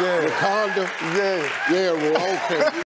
Yeah. Wakanda. Yeah. Yeah, well, okay.